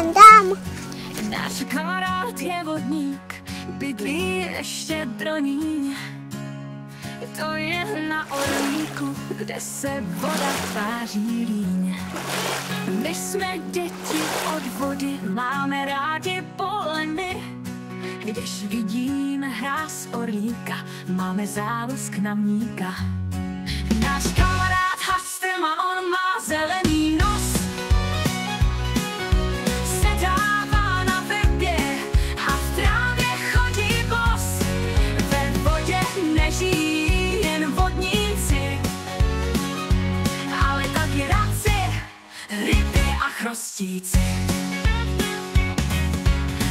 ten dám. Náš kamarád je vodník, bydlí ještě droní. To je na Orlíku, kde se voda tváří líň. My jsme děti od vody, máme rádi poleny. Když vidíme hráz Orlíka, máme zálusk na mníka. Náš kamarád chrostíci.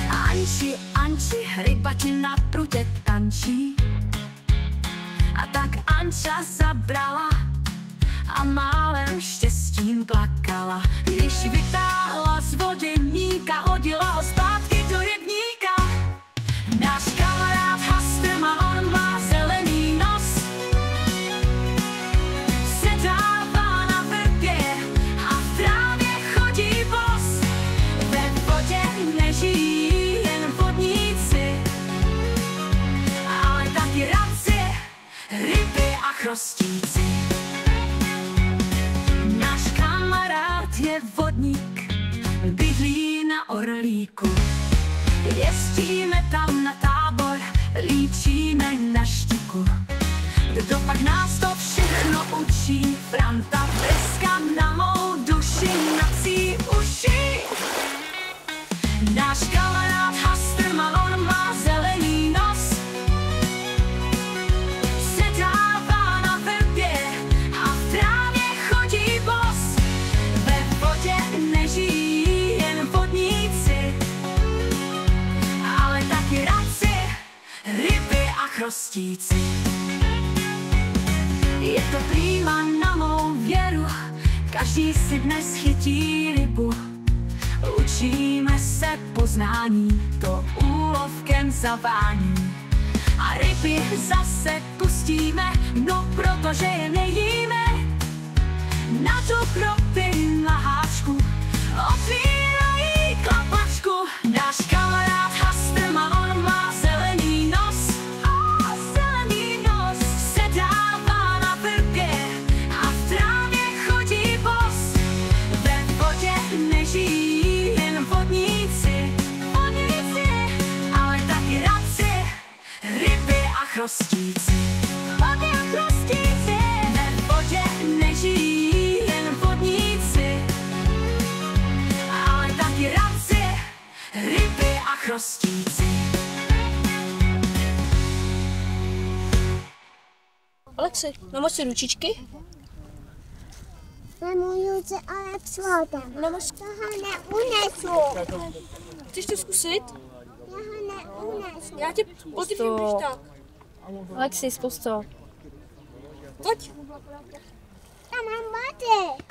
Anči, Anči, ryba ti na prutě tančí. A tak Anča zabrala a málem štěstím plakala. Když vytáhla chrostíci. Náš kamarád je vodník, bydlí na Orlíku. Jezdíme tam na tábor, líčíme na štiku. Kdo pak nás to všechno učí? Franta Breska na mou duši nací uši. Náš kamarád chrostíci. Je to prýma na mou věru, každý si dnes chytí rybu. Učíme se poznání, to úlovkem zavání. A ryby zase pustíme, no protože je nejíme. Na tu kropy Vody a chrostíci. Ve vodě nežijí jen vodníci, ale taky raci, ryby a chrostíci. Alexi, namoč si ručičky. Nemoju se ale psvodem. Namoč. Toho neunesu. Chceš to zkusit? Já ho neunesu. Já tě podržím, když tak. Alexis, pust to. Pojď. Tam mám vody.